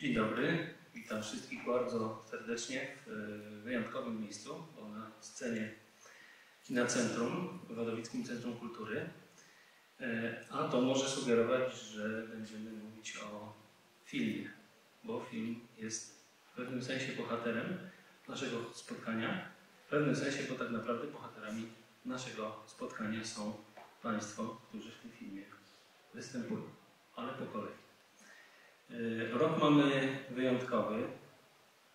Dzień dobry, witam wszystkich bardzo serdecznie w e, wyjątkowym miejscu, bo na scenie Kina Centrum, w Wadowickim Centrum Kultury. E, a to może sugerować, że będziemy mówić o filmie, bo film jest w pewnym sensie bohaterem naszego spotkania. W pewnym sensie, bo tak naprawdę bohaterami naszego spotkania są Państwo, którzy w tym filmie występują, ale po kolei. E, rok mamy wyjątkowy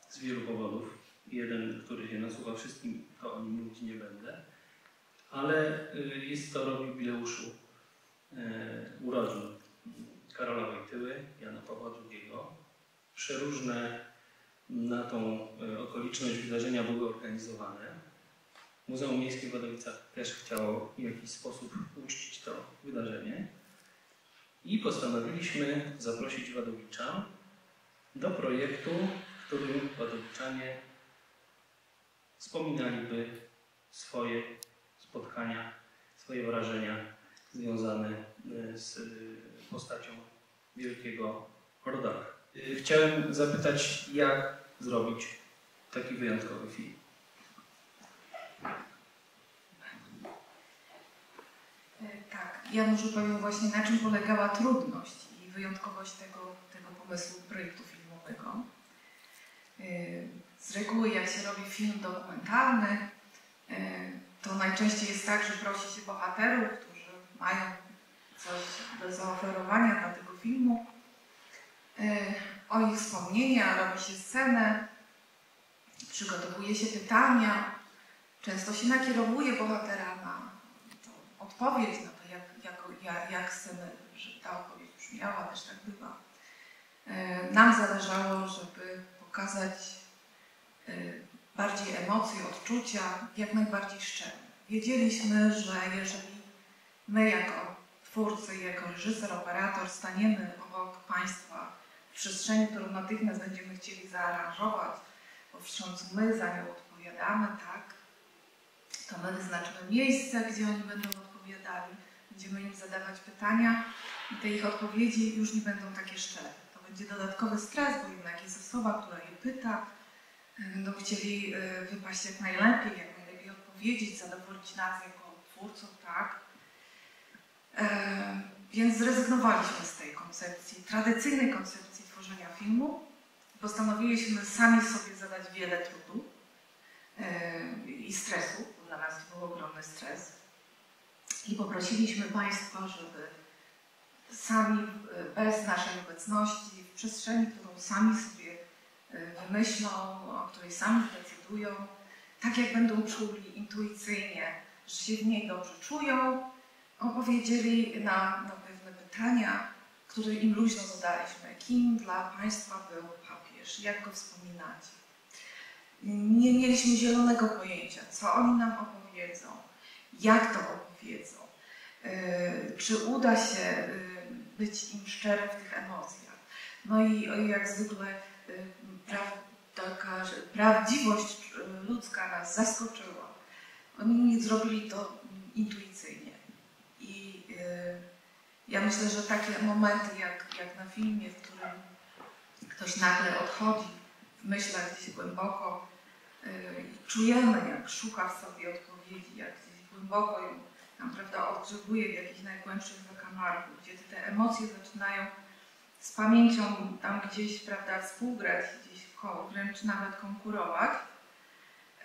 z wielu powodów. Jeden, który się nasuwa wszystkim, to o nim mówić nie będę, ale e, jest to rok jubileuszu e, urodzin Karola Wojtyły, Jana Pawła II. Przeróżne na tą okoliczność wydarzenia były organizowane. Muzeum Miejskie w Wadowicach też chciało w jakiś sposób uczcić to wydarzenie. I postanowiliśmy zaprosić Wadowicza do projektu, w którym Wadowiczanie wspominaliby swoje spotkania, swoje wrażenia związane e, z postacią wielkiego rodaka. E, chciałem zapytać, jak zrobić taki wyjątkowy film. Ja może powiem właśnie na czym polegała trudność i wyjątkowość tego, tego pomysłu projektu filmowego. Y, z reguły jak się robi film dokumentalny, y, to najczęściej jest tak, że prosi się bohaterów, którzy mają coś do zaoferowania dla tego filmu, y, o ich wspomnienia, robi się scenę, przygotowuje się pytania, często się nakierowuje bohatera na odpowiedź na jak, jak chcemy, żeby ta odpowiedź brzmiała, też tak bywa. E, nam zależało, żeby pokazać e, bardziej emocje, odczucia, jak najbardziej szczerze. Wiedzieliśmy, że jeżeli my jako twórcy, jako reżyser, operator staniemy obok Państwa w przestrzeni, którą natychmiast będziemy chcieli zaaranżować, bo w my za nią odpowiadamy, tak, to my wyznaczymy miejsce, gdzie oni będą odpowiadali, Będziemy im zadawać pytania i te ich odpowiedzi już nie będą takie szczere. To będzie dodatkowy stres, bo jednak jest osoba, która je pyta. Będą chcieli e, wypaść jak najlepiej, jak najlepiej odpowiedzieć, zadowolić nas jako twórców, tak? E, więc zrezygnowaliśmy z tej koncepcji, tradycyjnej koncepcji tworzenia filmu. Postanowiliśmy sami sobie zadać wiele trudu e, i stresu, dla nas to był ogromny stres i poprosiliśmy Państwa, żeby sami, e, bez naszej obecności, w przestrzeni, którą sami sobie e, wymyślą, o której sami zdecydują, tak jak będą czuli intuicyjnie, że się w niej dobrze czują, opowiedzieli na, na pewne pytania, które im luźno zadaliśmy. Kim dla Państwa był papież? Jak go wspominacie? Nie mieliśmy zielonego pojęcia, co oni nam opowiedzą, jak to opowiedzą, e, czy uda się e, być im szczerym w tych emocjach. No i jak zwykle e, taka prawdziwość ludzka nas zaskoczyła. Oni zrobili to intuicyjnie. I ja myślę, że takie momenty jak, jak na filmie, w którym ktoś nagle odchodzi w myślach gdzieś głęboko, czujemy, jak szuka w sobie odpowiedzi, jak głęboko ją tam, prawda, odgrzebuje w jakichś najgłębszych zakamarkach, gdzie te emocje zaczynają z pamięcią tam gdzieś, prawda, współgrać, gdzieś w koło, wręcz nawet konkurować.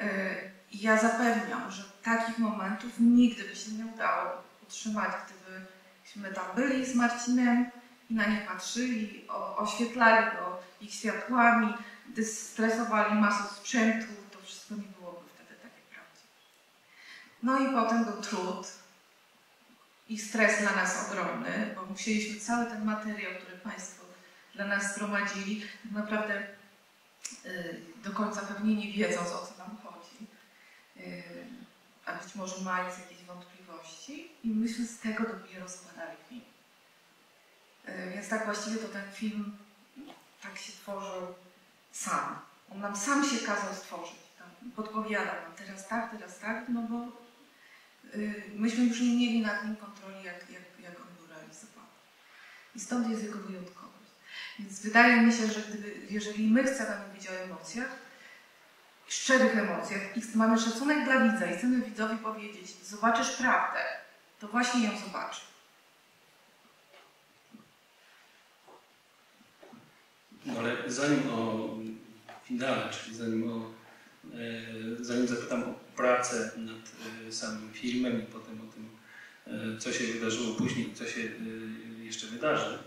E, ja zapewniam, że takich momentów nigdy by się nie udało utrzymać, gdybyśmy tam byli z Marcinem i na nie patrzyli, oświetlali go ich światłami, stresowali masą sprzętu, to wszystko nie byłoby no i potem był trud i stres dla nas ogromny, bo musieliśmy cały ten materiał, który Państwo dla nas zgromadzili, tak naprawdę y, do końca pewnie nie wiedząc o co nam chodzi, y, a być może mając jakieś wątpliwości i myśmy z tego dopiero składali film. Y, więc tak właściwie to ten film tak się tworzył sam. On nam sam się kazał stworzyć. Podpowiadał nam teraz tak, teraz tak, no bo myśmy już nie mieli nad nim kontroli, jak, jak, jak on był realizowany. I stąd jest jego wyjątkowość. Więc wydaje mi się, że gdyby, jeżeli my chcemy mówić o emocjach, szczerych emocjach i mamy szacunek dla widza i chcemy widzowi powiedzieć, zobaczysz prawdę, to właśnie ją zobaczy. No ale zanim o finale, czyli zanim, o, e, zanim zapytam o pracę nad e, samym filmem i potem o tym, e, co się wydarzyło później co się e, jeszcze wydarzy,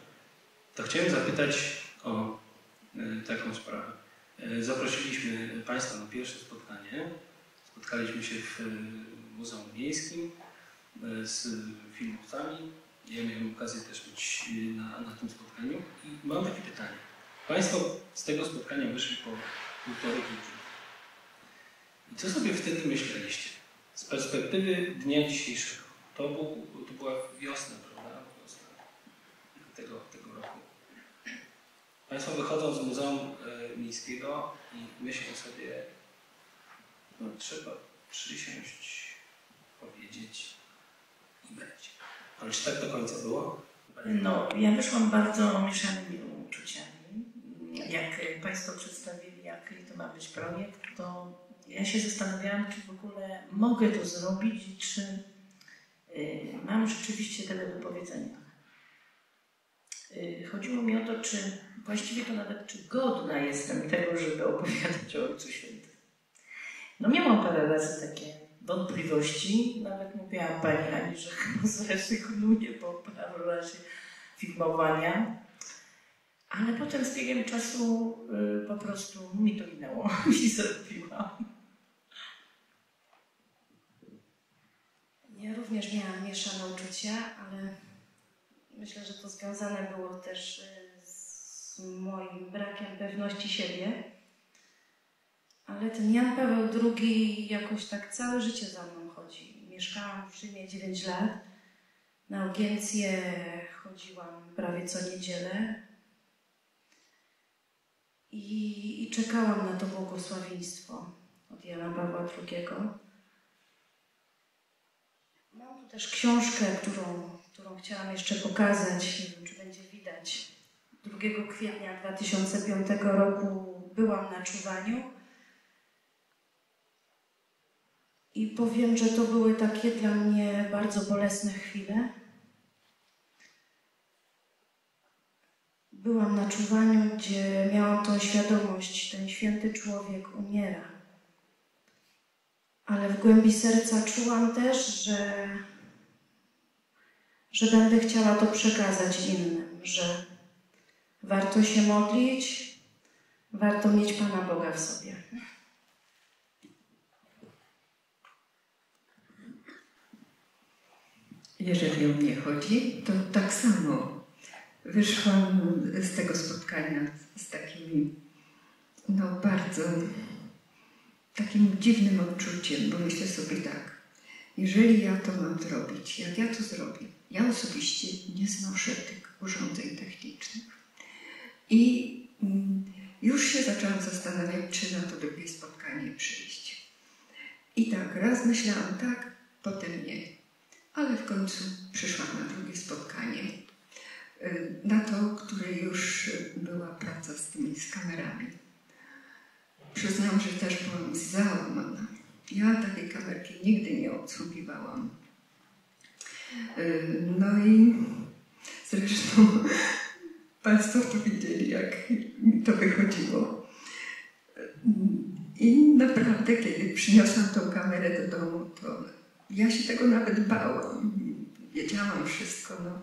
to chciałem zapytać o taką sprawę. Zaprosiliśmy Państwa na pierwsze spotkanie. Spotkaliśmy się w Muzeum Miejskim z filmowcami. Ja miałem okazję też być na, na tym spotkaniu i mam takie pytanie. Państwo z tego spotkania wyszli po półtorej godziny. I co sobie wtedy myśleliście? Z perspektywy dnia dzisiejszego. To, był, to była wiosna, prawda? Wiosna tego, tego roku. Państwo wychodzą z Muzeum e, Miejskiego i myślą sobie, no trzeba przysiąść, powiedzieć i będzie. Ale czy tak do końca było? No, ja wyszłam bardzo mieszanymi uczuciami. Jak Państwo przedstawili, jaki to ma być projekt, to ja się zastanawiałam, czy w ogóle mogę to zrobić czy y, mam rzeczywiście tyle do powiedzenia. Y, chodziło mi o to, czy właściwie to nawet, czy godna jestem tego, żeby opowiadać o Ojcu Świętym. No miałam parę razy takie wątpliwości. Nawet mówiłam Pani Ani, że chyba zrezygnuję po paru razie filmowania. Ale potem z biegiem czasu y, po prostu mi to minęło i zrobiłam. Ja również miałam mieszane uczucia, ale myślę, że to związane było też y, z moim brakiem pewności siebie. Ale ten Jan Paweł II jakoś tak całe życie za mną chodzi. Mieszkałam w Rzymie 9 lat. Na audiencję chodziłam prawie co niedzielę. I, I czekałam na to błogosławieństwo od Jana Pawła II. Mam tu też książkę, którą, którą chciałam jeszcze pokazać. Nie wiem, czy będzie widać. 2 kwietnia 2005 roku byłam na czuwaniu. I powiem, że to były takie dla mnie bardzo bolesne chwile. Byłam na czuwaniu, gdzie miałam tą świadomość, ten święty człowiek umiera. Ale w głębi serca czułam też, że, że będę chciała to przekazać innym, że warto się modlić, warto mieć Pana Boga w sobie. Jeżeli o mnie chodzi, to tak samo wyszłam z tego spotkania z takimi, no bardzo takim dziwnym odczuciem, bo myślę sobie tak, jeżeli ja to mam zrobić, jak ja to zrobię, ja osobiście nie znoszę tych urządzeń technicznych. I mm, już się zaczęłam zastanawiać, czy na to drugie spotkanie przyjść. I tak, raz myślałam tak, potem nie. Ale w końcu przyszłam na drugie spotkanie. Y, Na to, które już była praca z tymi z kamerami. Przyznam, że też byłam załamana. Ja takiej kamerki nigdy nie obsługiwałam. Y, No i zresztą Państwo tu widzieli, jak mi to wychodziło. I naprawdę, kiedy przyniosłam tą kamerę do domu, to ja się tego nawet bałam. Wiedziałam wszystko, no.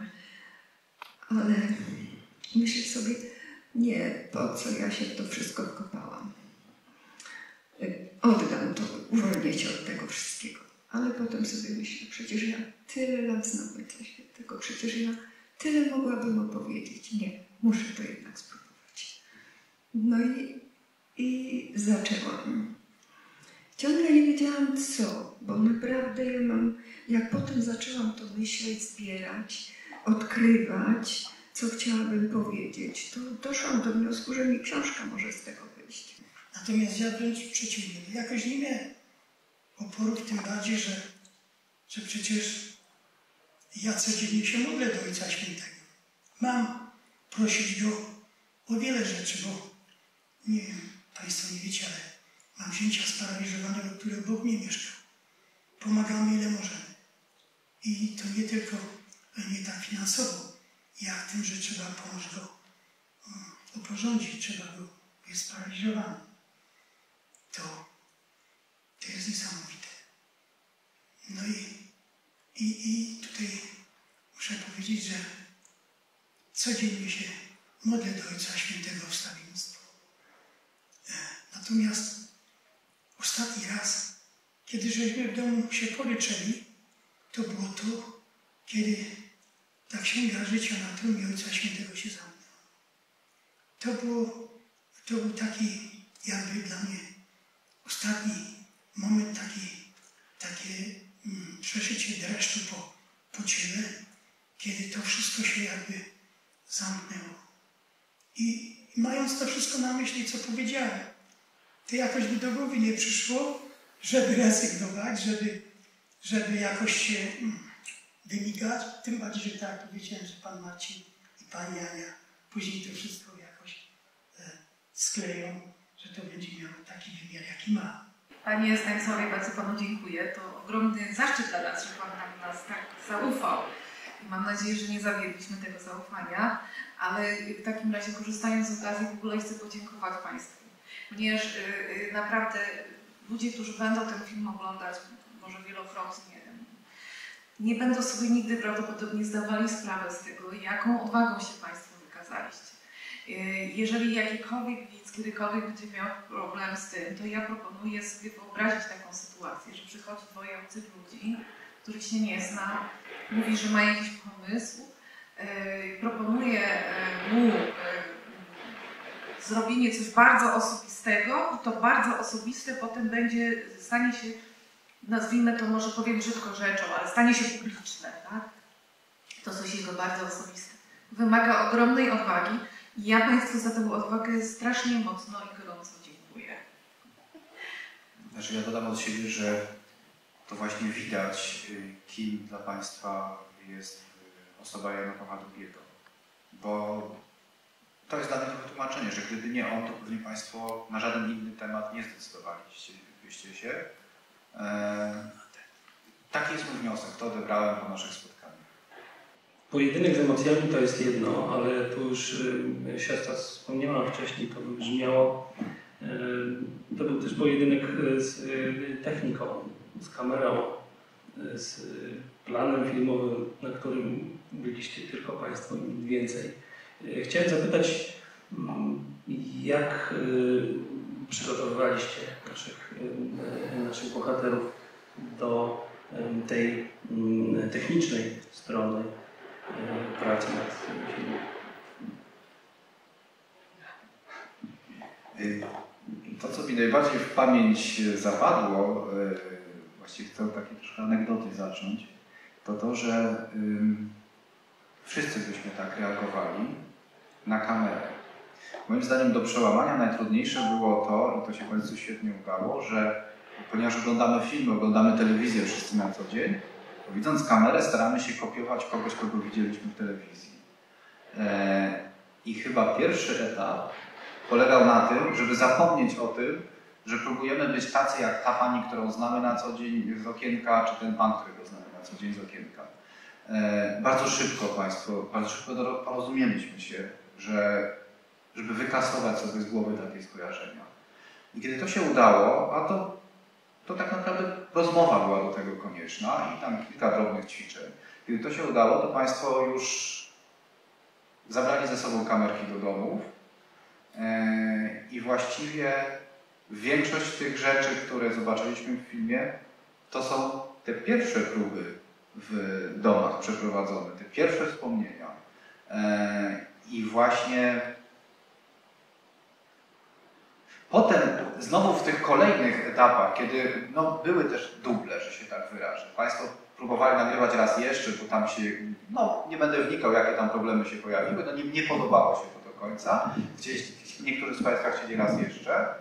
Ale myślę sobie, nie, po co ja się w to wszystko wkopałam. Oddam to, uwolnię się od tego wszystkiego. Ale potem sobie myślę, przecież ja tyle lat znam Ojca Świętego, przecież ja tyle mogłabym opowiedzieć. Nie, muszę to jednak spróbować. No i, i zaczęłam. Ciągle nie wiedziałam co, bo naprawdę ja mam, jak potem zaczęłam to myśleć, zbierać, odkrywać, co chciałabym powiedzieć, to doszłam do wniosku, że mi książka może z tego. Natomiast ja wręcz przeciwnie. Jakoś nie miałem oporów, tym bardziej, że, że przecież ja codziennie się modlę do Ojca Świętego. Mam prosić Go o wiele rzeczy, bo nie wiem, Państwo nie wiecie, ale mam zięcia sparaliżowanego, który obok mnie mieszka. Pomagamy ile możemy. I to nie tylko, nie tak finansowo, jak tym, że trzeba pomóc go um, oporządzić, trzeba go, jest sparaliżowany. To, to jest niesamowite. No i, i, i tutaj muszę powiedzieć, że codziennie się modlę do Ojca Świętego wstawiennictwo. E, natomiast ostatni raz, kiedy żeśmy w domu się poleczyli, to było to, kiedy ta księga życia na trumie Ojca Świętego się zamknęła. To, było, to był taki jakby dla mnie ostatni moment, taki, takie mm, przeżycie dreszczu po, po ciele, kiedy to wszystko się jakby zamknęło. I mając to wszystko na myśli, co powiedziałem, to jakoś by do głowy nie przyszło, żeby rezygnować, żeby, żeby jakoś się mm, wymigać. Tym bardziej, że tak powiedziałem, że Pan Marcin i Pani Ania później to wszystko jakoś e, skleją, że to będzie miało taki wymiar, jaki ma. Panie Stanisławie, bardzo Panu dziękuję. To ogromny zaszczyt dla nas, że Pan nam nas tak zaufał. I mam nadzieję, że nie zawiedliśmy tego zaufania, ale w takim razie korzystając z okazji w ogóle chcę podziękować Państwu, ponieważ yy, naprawdę ludzie, którzy będą ten film oglądać, może wielokrotnie, nie będą sobie nigdy prawdopodobnie zdawali sprawy z tego, jaką odwagą się Państwo wykazaliście. Jeżeli jakikolwiek widz kiedykolwiek będzie miał problem z tym, to ja proponuję sobie wyobrazić taką sytuację, że przychodzi dwoje obcych ludzi, których się nie zna, mówi, że ma jakiś pomysł, proponuje mu zrobienie coś bardzo osobistego i to bardzo osobiste potem będzie, stanie się, nazwijmy to może powiem brzydko rzeczą, ale stanie się publiczne, tak? To coś jego bardzo osobiste. Wymaga ogromnej odwagi ja Państwu za tę odwagę strasznie mocno i gorąco dziękuję. Znaczy ja dodam od siebie, że to właśnie widać, kim dla Państwa jest osoba Jana Pawła II. Bo to jest dla mnie wytłumaczenie, że gdyby nie on, to pewnie Państwo na żaden inny temat nie zdecydowaliście się. Eee, taki jest mój wniosek, to odebrałem po naszych spotkaniach. Pojedynek z emocjami to jest jedno, ale tu już y, siostra wspomniała wcześniej, to brzmiało, y, to był też pojedynek z y, techniką, z kamerą, z planem filmowym, na którym byliście tylko Państwo, nic więcej. Chciałem zapytać, mm, jak przygotowywaliście naszych, naszych bohaterów do tej mm, technicznej strony pracy nad filmem? To, co mi najbardziej w pamięć zapadło, właściwie chcę takie troszkę anegdoty zacząć, to to, że wszyscy byśmy tak reagowali na kamerę. Moim zdaniem do przełamania najtrudniejsze było to, i to się końcu świetnie udało, że ponieważ oglądamy filmy, oglądamy telewizję wszyscy na co dzień, widząc kamerę staramy się kopiować kogoś, kogo widzieliśmy w telewizji. E, I chyba pierwszy etap polegał na tym, żeby zapomnieć o tym, że próbujemy być tacy jak ta pani, którą znamy na co dzień z okienka, czy ten pan, którego znamy na co dzień z okienka. E, bardzo szybko Państwo, bardzo szybko porozumieliśmy się, że żeby wykasować sobie z głowy takie skojarzenia. I kiedy to się udało, a to, to tak naprawdę rozmowa była do tego konieczna i tam kilka drobnych ćwiczeń. Kiedy to się udało, to Państwo już zabrali ze sobą kamerki do domów e, i właściwie większość tych rzeczy, które zobaczyliśmy w filmie, to są te pierwsze próby w domach przeprowadzone, te pierwsze wspomnienia. E, I właśnie potem, znowu w tych kolejnych etapach, kiedy no, były też duble, że się tak wyrażę, Państwo próbowali nagrywać raz jeszcze, bo tam się, no nie będę wnikał, jakie tam problemy się pojawiły, no nie, nie podobało się to do końca. Gdzieś niektórzy z Państwa chcieli raz jeszcze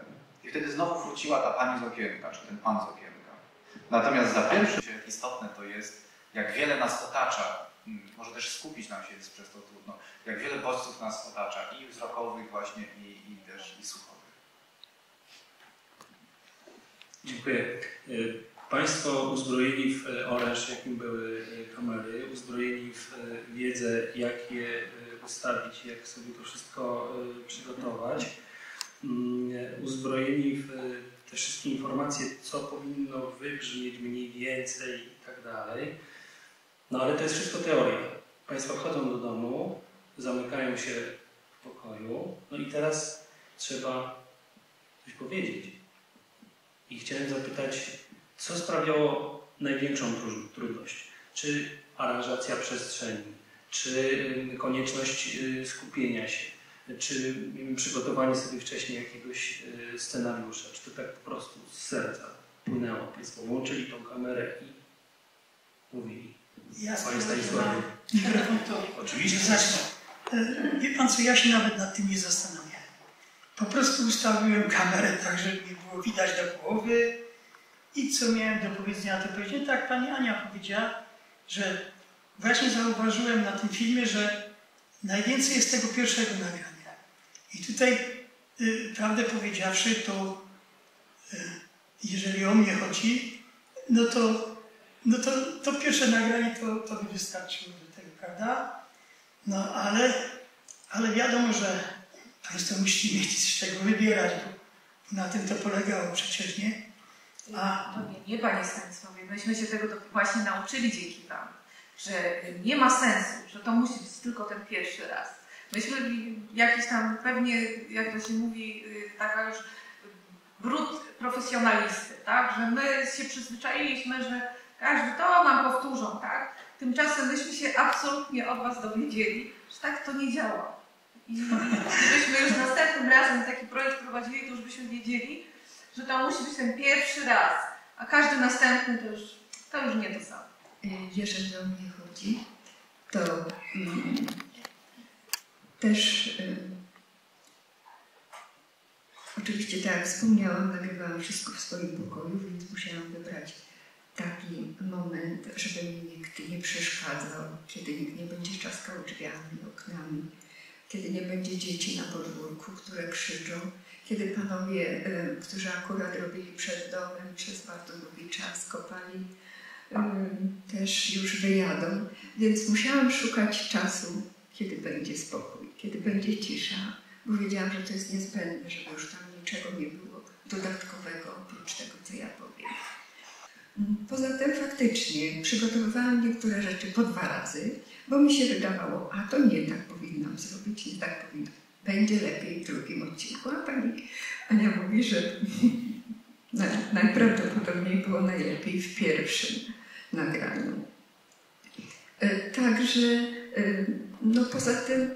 i wtedy znowu wróciła ta pani z okienka, czy ten pan z okienka. Natomiast za pierwsze istotne to jest, jak wiele nas otacza mm, może też skupić nam się jest przez to trudno. Jak wiele bodźców nas otacza i wzrokowych właśnie i, i też i słuchowych. Dziękuję. Y, Państwo uzbrojeni w oręż, jakim były y, kamery, uzbrojeni w y, wiedzę, jak je ustawić, jak sobie to wszystko przygotować, mm, uzbrojeni w te wszystkie informacje, co powinno wybrzmieć mniej więcej i tak dalej. No ale to jest wszystko teoria. Państwo wchodzą do domu, zamykają się w pokoju, no i teraz trzeba coś powiedzieć. I chciałem zapytać, co sprawiało największą trudność? Czy aranżacja przestrzeni, czy konieczność y, skupienia się, czy przygotowanie sobie wcześniej jakiegoś y, scenariusza, czy to tak po prostu z serca płynęło? Państwo włączyli tą kamerę i mówili. Ja. Mikrofon to Oczywiście. zacznę. E, Wie pan co, ja się nawet nad tym nie zastanawiałem. Po prostu ustawiłem kamerę tak, żeby nie było widać do połowy i co miałem do powiedzenia, to powiedziałem, tak, pani Ania powiedziała, że właśnie zauważyłem na tym filmie, że najwięcej jest tego pierwszego nagrania. I tutaj, y, prawdę powiedziawszy, to y, jeżeli o mnie chodzi, no to, no to, to pierwsze nagranie to, to by wystarczyło do tego, prawda? No ale, ale wiadomo, że Państwo musicie mieć z czego wybierać, bo na tym to polegało przecież, nie? A No nie, nie, Panie Stanisławie, myśmy się tego właśnie nauczyli dzięki Wam, że nie ma sensu, że to musi być tylko ten pierwszy raz. Myśmy jakiś tam pewnie, jak to się mówi, y, taka już brud profesjonalisty, tak? Że my się przyzwyczailiśmy, że każdy to nam powtórzą, tak? Tymczasem myśmy się absolutnie od Was dowiedzieli, że tak to nie działa. I gdybyśmy już następnym razem taki projekt prowadzili, to już byśmy wiedzieli, że to musi być ten pierwszy raz, a każdy następny to już, to już nie to samo. Y, Jeżeli o mnie chodzi, to mm, też y, oczywiście tak jak wspomniałam, nagrywałam wszystko w swoim pokoju, więc musiałam wybrać taki moment, żeby mi nikt nie przeszkadzał, kiedy nikt nie będzie trzaskał drzwiami, oknami, kiedy nie będzie dzieci na podwórku, które krzyczą, kiedy panowie, y, którzy akurat robili przed domem przez bardzo długi czas, kopali Ym, też już wyjadą, więc musiałam szukać czasu, kiedy będzie spokój, kiedy będzie cisza, bo wiedziałam, że to jest niezbędne, żeby już tam niczego nie było dodatkowego oprócz tego, co ja powiem. Poza tym faktycznie przygotowywałam niektóre rzeczy po dwa razy, bo mi się wydawało, a to nie tak powinnam zrobić, nie tak powinnam. Będzie lepiej w drugim odcinku, a pani Ania mówi, że naj- najprawdopodobniej było najlepiej w pierwszym nagraniu. E, Także, e, no poza tym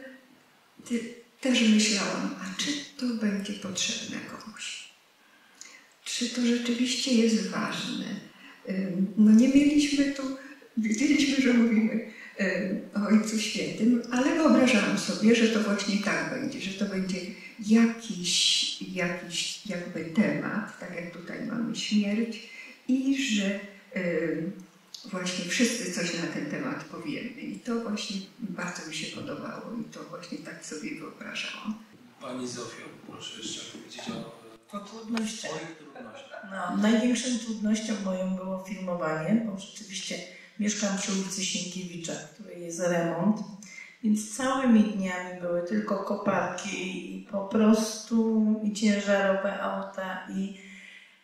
ty, też myślałam, a czy to będzie potrzebne komuś? Czy to rzeczywiście jest ważne? E, No nie mieliśmy tu, wiedzieliśmy, że mówimy Ojcu Świętym, ale wyobrażałam sobie, że to właśnie tak będzie, że to będzie jakiś, jakiś jakby temat, tak jak tutaj mamy śmierć i że e, właśnie wszyscy coś na ten temat powiemy. I to właśnie bardzo mi się podobało i to właśnie tak sobie wyobrażałam. Pani Zofio, proszę jeszcze powiedzieć o To trudności. swoich trudnościach. No, największą trudnością moją było filmowanie, bo rzeczywiście mieszkam przy ulicy Sienkiewicza, której jest remont, więc całymi dniami były tylko koparki i po prostu i ciężarowe auta i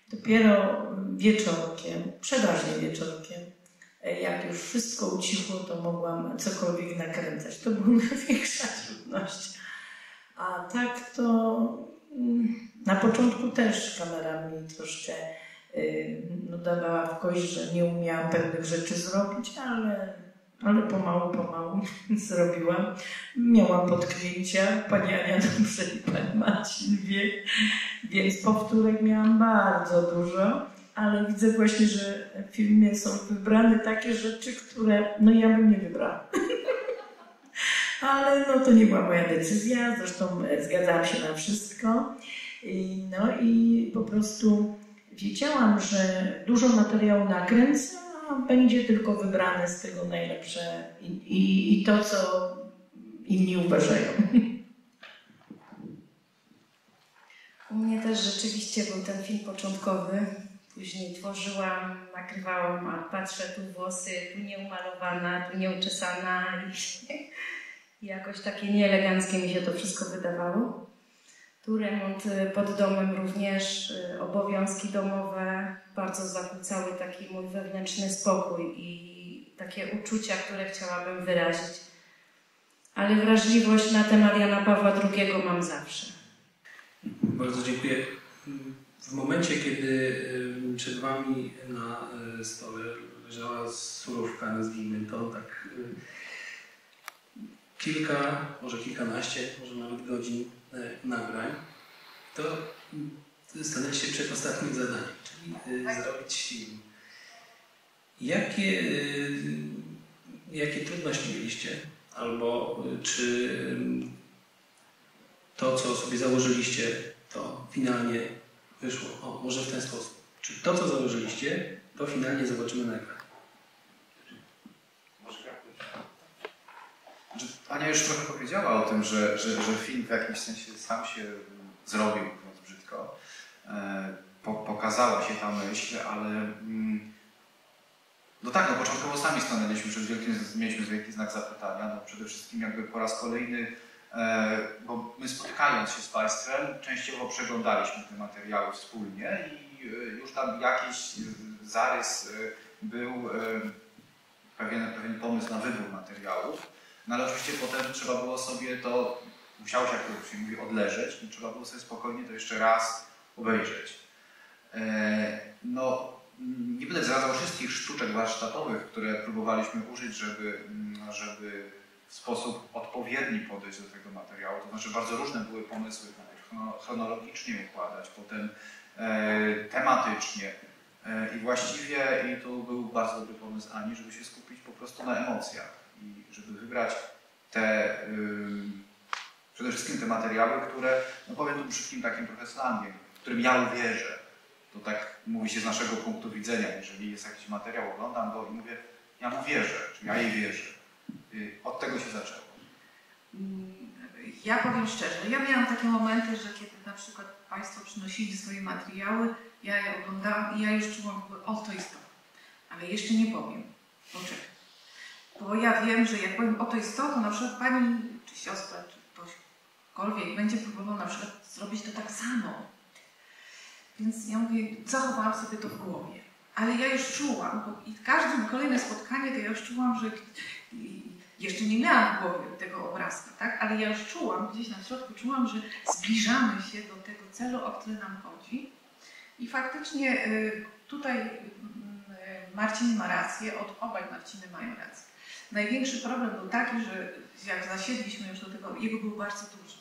dopiero wieczorkiem, przeważnie wieczorkiem, jak już wszystko ucichło, to mogłam cokolwiek nakręcać. To była największa trudność. A tak to mm, na początku też kamera mi troszkę no, dawała w kość, że nie umiałam pewnych rzeczy zrobić, ale, ale pomału, pomału zrobiłam. Miałam potknięcia, pani Ania dobrze i pan Marcin wie, więc powtórek miałam bardzo dużo, ale widzę właśnie, że w filmie są wybrane takie rzeczy, które no ja bym nie wybrała. Ale no to nie była moja decyzja, zresztą e, zgadzałam się na wszystko. No i po prostu wiedziałam, że dużo materiału nakręcę, a będzie tylko wybrane z tego najlepsze i, i, i to, co inni uważają. U mnie też rzeczywiście był ten film początkowy. Później tworzyłam, nagrywałam, a patrzę tu włosy, tu nieumalowana, tu nieuczesana i, i jakoś takie nieeleganckie mi się to wszystko wydawało. Tu remont y, pod domem również, y, obowiązki domowe bardzo zakłócały taki mój wewnętrzny spokój i takie uczucia, które chciałabym wyrazić. Ale wrażliwość na temat Jana Pawła II mam zawsze. Bardzo dziękuję. W momencie, kiedy y, przed Wami na stole leżała surówka, nazwijmy to, tak kilka, może kilkanaście, może nawet godzin nagrań, to stanęliście przed ostatnim zadaniem, czyli zrobić film. Jakie, jakie trudności mieliście? Albo czy to, co sobie założyliście, to finalnie wyszło. O, może w ten sposób. Czy to, co założyliście, to finalnie zobaczymy na ekranie. Ania już trochę powiedziała o tym, że, że, że film w jakimś sensie sam się zrobił, mówiąc brzydko. E, po, pokazała się ta myśl, ale mm, no tak, no początkowo sami stanęliśmy przed wielkim, mieliśmy wielki znak zapytania. No przede wszystkim jakby po raz kolejny E, bo my spotykając się z Państwem częściowo przeglądaliśmy te materiały wspólnie i e, już tam jakiś zarys e, był, pewien, pewien pomysł na wybór materiałów, no ale oczywiście potem trzeba było sobie to, musiało się, jak to się mówi, odleżeć i trzeba było sobie spokojnie to jeszcze raz obejrzeć. No, nie będę zdradzał wszystkich sztuczek warsztatowych, które próbowaliśmy użyć, żeby, żeby w sposób odpowiedni podejść do tego materiału. To znaczy bardzo różne były pomysły, najpierw chronologicznie układać, potem e, tematycznie. E, I właściwie i tu był bardzo dobry pomysł Ani, żeby się skupić po prostu na emocjach i żeby wybrać te y, przede wszystkim te materiały, które, no powiem tu brzydkim takim trochę slangiem, którym ja uwierzę. To tak mówi się z naszego punktu widzenia. Jeżeli jest jakiś materiał, oglądam go i mówię, ja mu wierzę, czy ja jej wierzę. Y, od tego się zaczęło? Mm, ja powiem szczerze, ja miałam takie momenty, że kiedy na przykład Państwo przynosili swoje materiały, ja je oglądałam i ja już czułam, o to jest to. Ale jeszcze nie powiem. Poczekaj. Bo ja wiem, że jak powiem o to jest to, to na przykład Pani, czy siostra, czy ktośkolwiek będzie próbował na przykład zrobić to tak samo. Więc ja mówię, zachowałam sobie to w głowie. Ale ja już czułam, bo i każde kolejne spotkanie, to ja już czułam, że jeszcze nie miałam w głowie tego obrazka, tak? ale ja już czułam, gdzieś na środku czułam, że zbliżamy się do tego celu, o który nam chodzi. I faktycznie y, tutaj y, Marcin ma rację, od obaj Marciny mają rację. Największy problem był taki, że jak zasiedliśmy już do tego, jego był bardzo duży.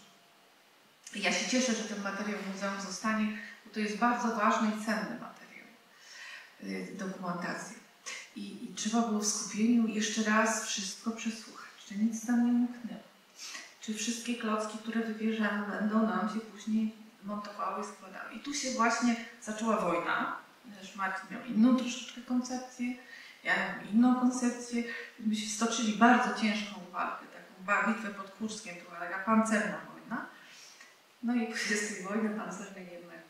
Ja się cieszę, że ten materiał w muzeum zostanie, bo to jest bardzo ważny i cenny materiał, y, dokumentacja. I, I, trzeba było w skupieniu jeszcze raz wszystko przesłuchać, czy nic tam nie umknęło. Czy wszystkie klocki, które wybierzemy, będą nam się później montowały, składały. I tu się właśnie zaczęła wojna. Marcin miał inną troszeczkę koncepcję, ja inną koncepcję. Myśmy stoczyli bardzo ciężką walkę, taką bitwę pod Kurskiem, to była taka pancerna wojna. No i z tej wojny pancernej jednak,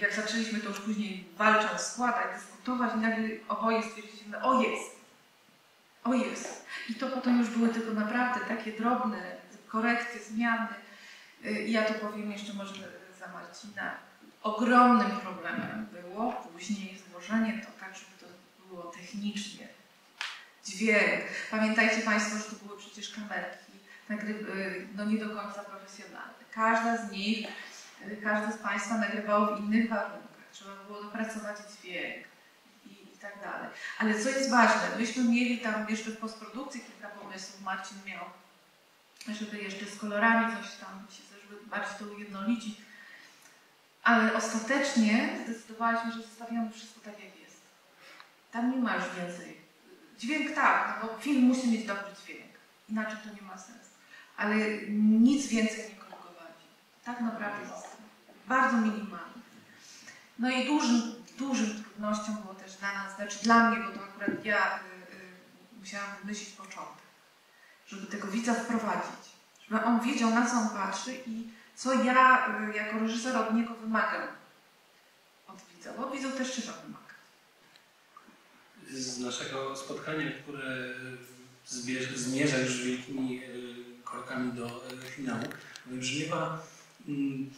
jak zaczęliśmy to już później walcząc, składać, dyskutować nagle oboje stwierdziliśmy, o jest, o jest. I to potem już były tylko naprawdę takie drobne korekcje, zmiany. I ja to powiem jeszcze może za Marcina. Ogromnym problemem było później złożenie to tak, żeby było technicznie. Dźwięk. Pamiętajcie Państwo, że to były przecież kamerki, no nie do końca profesjonalne. Każda z nich, każdy z Państwa nagrywało w innych warunkach. Trzeba było dopracować dźwięk, tak dalej. Ale co jest ważne, myśmy mieli tam jeszcze w postprodukcji kilka pomysłów, Marcin miał, żeby jeszcze z kolorami coś tam się żeby bardziej to ujednolicić. Ale ostatecznie zdecydowaliśmy, że zostawiamy wszystko tak, jak jest. Tam nie ma już więcej. Dźwięk tak, no bo film musi mieć dobry dźwięk. Inaczej to nie ma sensu. Ale nic więcej nie korygowaliśmy. Tak naprawdę jest bardzo minimalny. No i dużym dużym trudnością było też dla nas, znaczy dla mnie, bo to akurat ja y, y, musiałam wymyślić początek, żeby tego widza wprowadzić, żeby on wiedział, na co on patrzy i co ja y, jako reżyser od niego wymagam od widza, bo widzu też trzeba wymagać. Z naszego spotkania, które zmierza już wielkimi y, krokami do y, finału, wybrzmiewa mm,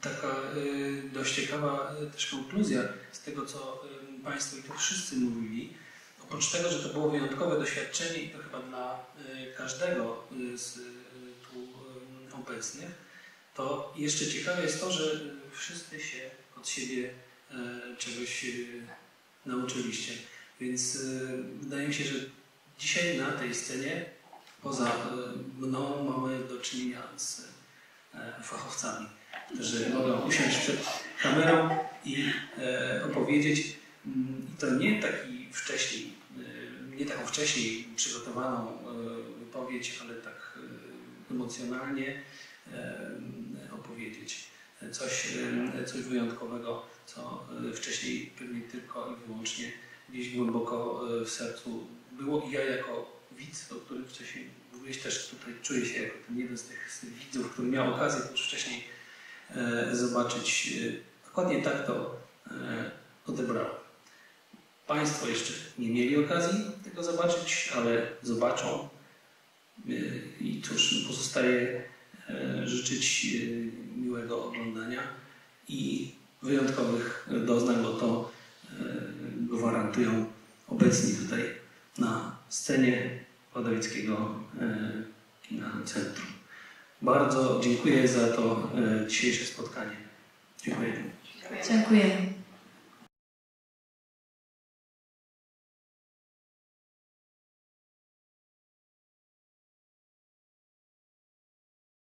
taka y, dość ciekawa też konkluzja z tego, co Państwo i to wszyscy mówili. Oprócz tego, że to było wyjątkowe doświadczenie i to chyba dla każdego z tu obecnych, to jeszcze ciekawe jest to, że wszyscy się od siebie czegoś nauczyliście. Więc y, wydaje mi się, że dzisiaj na tej scenie, poza y, mną, mamy do czynienia z e, fachowcami, którzy mogą usiąść przed kamerą i e, opowiedzieć. Mm, I to nie taki wcześniej, nie taką wcześniej przygotowaną wypowiedź, ale tak emocjonalnie e, opowiedzieć coś, coś wyjątkowego, co wcześniej pewnie tylko i wyłącznie gdzieś głęboko y, w sercu było. I ja jako widz, o którym wcześniej mówiłeś, też tutaj czuję się jako ten jeden z tych, z tych widzów, który miał okazję już wcześniej e, zobaczyć. E, dokładnie tak to e, odebrałem. Państwo jeszcze nie mieli okazji tego zobaczyć, ale zobaczą. E, I cóż, pozostaje e, życzyć e, miłego oglądania i wyjątkowych doznań, bo to e, gwarantują obecni tutaj na scenie Wadowickiego e, Kina Centrum. Bardzo dziękuję za to e, dzisiejsze spotkanie. Dziękuję. Dziękujemy.